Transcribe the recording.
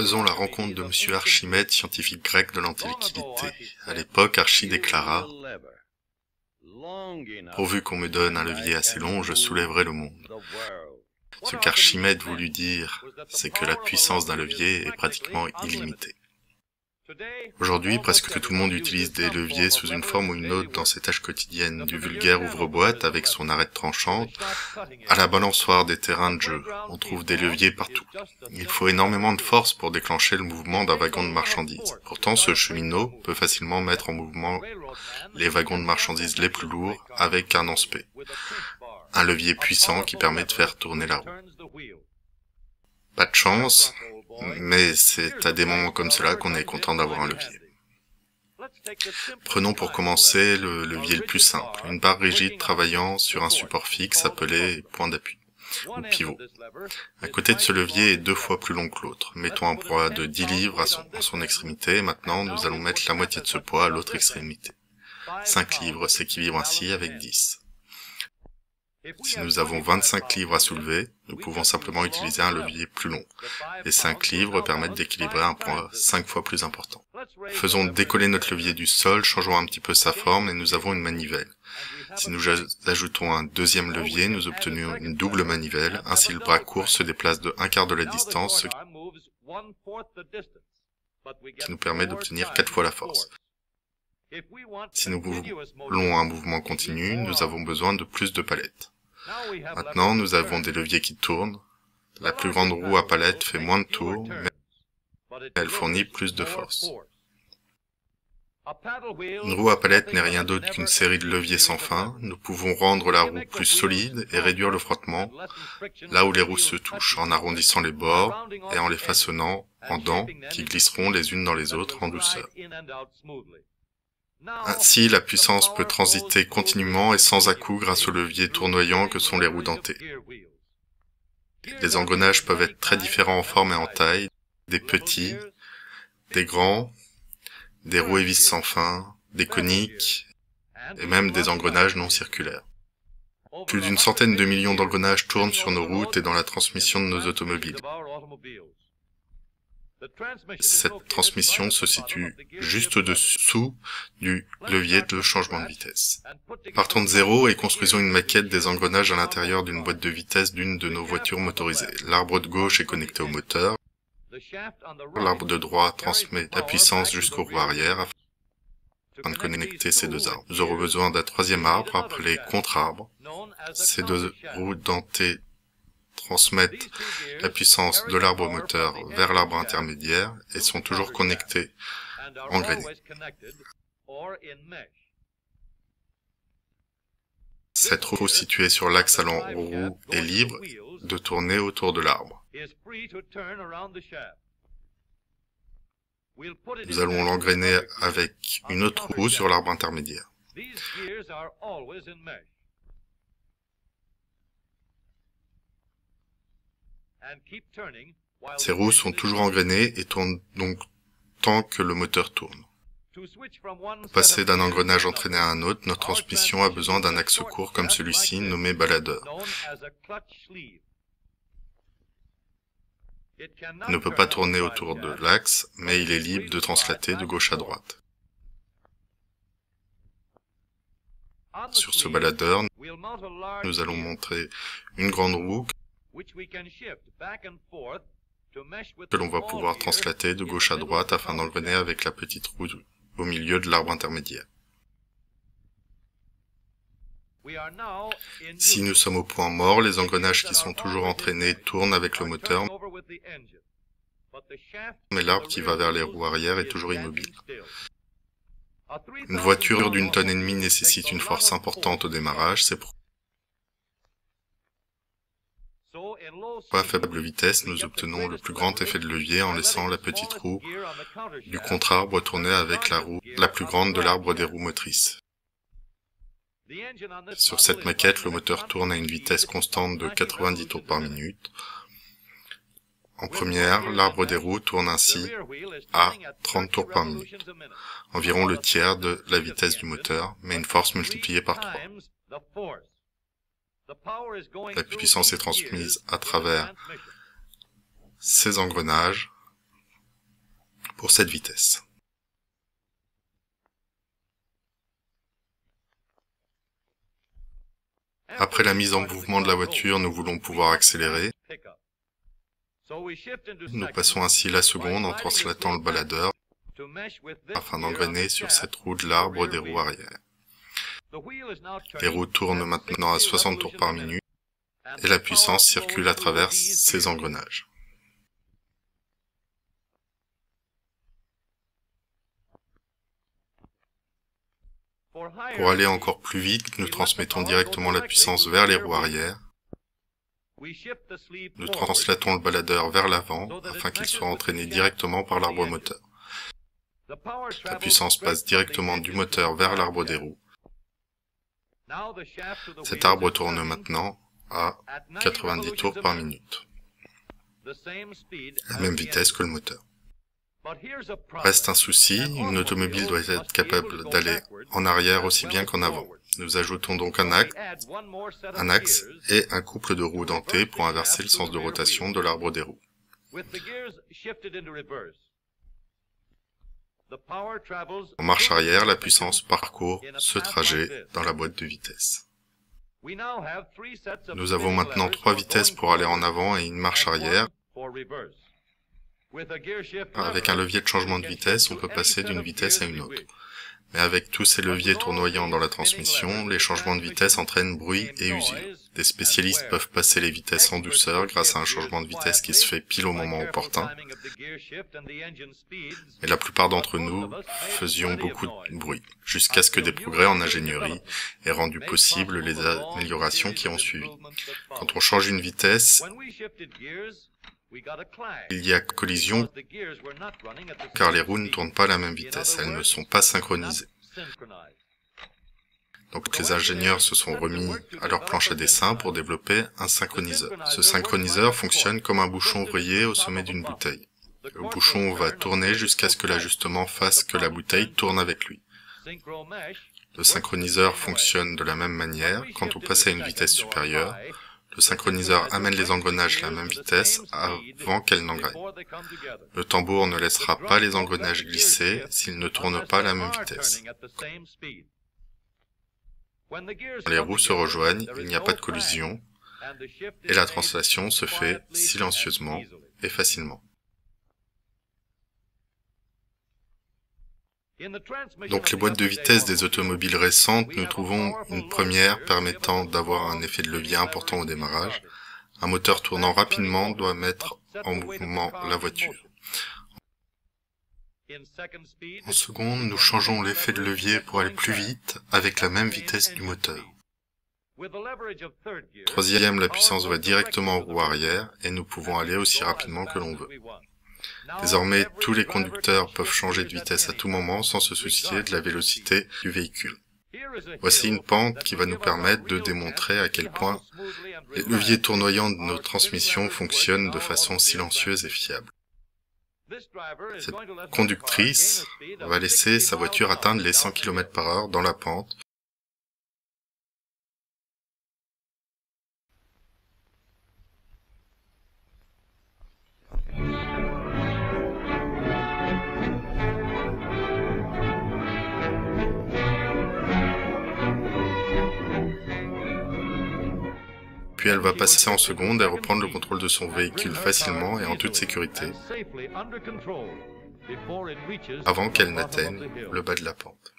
Faisons la rencontre de monsieur Archimède, scientifique grec de l'Antiquité. À l'époque, Archie déclara Pourvu qu'on me donne un levier assez long, je soulèverai le monde. Ce qu'Archimède voulut dire, c'est que la puissance d'un levier est pratiquement illimitée. Aujourd'hui, presque tout le monde utilise des leviers sous une forme ou une autre dans ses tâches quotidiennes, du vulgaire ouvre-boîte avec son arête tranchante, à la balançoire des terrains de jeu. On trouve des leviers partout. Il faut énormément de force pour déclencher le mouvement d'un wagon de marchandises. Pourtant, ce cheminot peut facilement mettre en mouvement les wagons de marchandises les plus lourds avec un anspect. Un levier puissant qui permet de faire tourner la roue. Pas de chance, mais c'est à des moments comme cela qu'on est content d'avoir un levier. Prenons pour commencer le levier le plus simple, une barre rigide travaillant sur un support fixe appelé point d'appui ou pivot. À côté de ce levier est deux fois plus long que l'autre. Mettons un poids de 10 livres à son, extrémité. Maintenant, nous allons mettre la moitié de ce poids à l'autre extrémité. 5 livres s'équilibrent ainsi avec 10. Si nous avons 25 livres à soulever, nous pouvons simplement utiliser un levier plus long. Les 5 livres permettent d'équilibrer un poids 5 fois plus important. Faisons décoller notre levier du sol, changeons un petit peu sa forme et nous avons une manivelle. Si nous ajoutons un deuxième levier, nous obtenons une double manivelle, ainsi le bras court se déplace de un quart de la distance, ce qui nous permet d'obtenir 4 fois la force. Si nous voulons un mouvement continu, nous avons besoin de plus de palettes. Maintenant, nous avons des leviers qui tournent. La plus grande roue à palette fait moins de tours, mais elle fournit plus de force. Une roue à palette n'est rien d'autre qu'une série de leviers sans fin. Nous pouvons rendre la roue plus solide et réduire le frottement là où les roues se touchent, en arrondissant les bords et en les façonnant en dents qui glisseront les unes dans les autres en douceur. Ainsi, la puissance peut transiter continuellement et sans à-coup grâce aux leviers tournoyants que sont les roues dentées. Les engrenages peuvent être très différents en forme et en taille, des petits, des grands, des roues et vis sans fin, des coniques, et même des engrenages non circulaires. Plus d'une centaine de millions d'engrenages tournent sur nos routes et dans la transmission de nos automobiles. Cette transmission se situe juste au-dessous du levier de changement de vitesse. Partons de zéro et construisons une maquette des engrenages à l'intérieur d'une boîte de vitesse d'une de nos voitures motorisées. L'arbre de gauche est connecté au moteur. L'arbre de droite transmet la puissance jusqu'au roue arrière afin de connecter ces deux arbres. Nous aurons besoin d'un troisième arbre appelé contre-arbre. Ces deux roues dentées transmettent la puissance de l'arbre moteur vers l'arbre intermédiaire et sont toujours connectés, engrainés. Cette roue située sur l'axe allant aux roues est libre de tourner autour de l'arbre. Nous allons l'engrainer avec une autre roue sur l'arbre intermédiaire. Ces roues sont toujours engrainées et tournent donc tant que le moteur tourne. Pour passer d'un engrenage entraîné à un autre, notre transmission a besoin d'un axe court comme celui-ci, nommé baladeur. Il ne peut pas tourner autour de l'axe, mais il est libre de translater de gauche à droite. Sur ce baladeur, nous allons montrer une grande roue que l'on va pouvoir translater de gauche à droite afin d'engrainer avec la petite roue au milieu de l'arbre intermédiaire. Si nous sommes au point mort, les engrenages qui sont toujours entraînés tournent avec le moteur, mais l'arbre qui va vers les roues arrière est toujours immobile. Une voiture d'une tonne et demie nécessite une force importante au démarrage, c'est pourquoi à faible vitesse, nous obtenons le plus grand effet de levier en laissant la petite roue du contre-arbre tourner avec la roue la plus grande de l'arbre des roues motrices. Sur cette maquette, le moteur tourne à une vitesse constante de 90 tours par minute. En première, l'arbre des roues tourne ainsi à 30 tours par minute, environ le tiers de la vitesse du moteur, mais une force multipliée par 3. La puissance est transmise à travers ces engrenages pour cette vitesse. Après la mise en mouvement de la voiture, nous voulons pouvoir accélérer. Nous passons ainsi la seconde en translatant le baladeur afin d'engrainer sur cette roue de l'arbre des roues arrière. Les roues tournent maintenant à 60 tours par minute et la puissance circule à travers ces engrenages. Pour aller encore plus vite, nous transmettons directement la puissance vers les roues arrière. Nous translatons le baladeur vers l'avant afin qu'il soit entraîné directement par l'arbre moteur. La puissance passe directement du moteur vers l'arbre des roues. Cet arbre tourne maintenant à 90 tours par minute, la même vitesse que le moteur. Reste un souci, une automobile doit être capable d'aller en arrière aussi bien qu'en avant. Nous ajoutons donc un axe, un axe et un couple de roues dentées pour inverser le sens de rotation de l'arbre des roues. En marche arrière, la puissance parcourt ce trajet dans la boîte de vitesse. Nous avons maintenant trois vitesses pour aller en avant et une marche arrière. Avec un levier de changement de vitesse, on peut passer d'une vitesse à une autre. Mais avec tous ces leviers tournoyants dans la transmission, les changements de vitesse entraînent bruit et usure. Des spécialistes peuvent passer les vitesses en douceur grâce à un changement de vitesse qui se fait pile au moment opportun. Mais la plupart d'entre nous faisions beaucoup de bruit, jusqu'à ce que des progrès en ingénierie aient rendu possible les améliorations qui ont suivi. Quand on change une vitesse, il y a collision car les roues ne tournent pas à la même vitesse, elles ne sont pas synchronisées. Donc les ingénieurs se sont remis à leur planche à dessin pour développer un synchroniseur. Ce synchroniseur fonctionne comme un bouchon rayé au sommet d'une bouteille. Le bouchon va tourner jusqu'à ce que l'ajustement fasse que la bouteille tourne avec lui. Le synchroniseur fonctionne de la même manière. Quand on passe à une vitesse supérieure, le synchroniseur amène les engrenages à la même vitesse avant qu'elles n'engrainent. Le tambour ne laissera pas les engrenages glisser s'ils ne tournent pas à la même vitesse. Quand les roues se rejoignent, il n'y a pas de collision et la translation se fait silencieusement et facilement. Donc les boîtes de vitesse des automobiles récentes, nous trouvons une première permettant d'avoir un effet de levier important au démarrage. Un moteur tournant rapidement doit mettre en mouvement la voiture. En seconde, nous changeons l'effet de levier pour aller plus vite avec la même vitesse du moteur. Troisième, la puissance va directement aux roues arrière et nous pouvons aller aussi rapidement que l'on veut. Désormais, tous les conducteurs peuvent changer de vitesse à tout moment sans se soucier de la vélocité du véhicule. Voici une pente qui va nous permettre de démontrer à quel point les leviers tournoyants de nos transmissions fonctionnent de façon silencieuse et fiable. Cette conductrice va laisser sa voiture atteindre les 100 km par heure dans la pente puis elle va passer en seconde et reprendre le contrôle de son véhicule facilement et en toute sécurité, avant qu'elle n'atteigne le bas de la pente.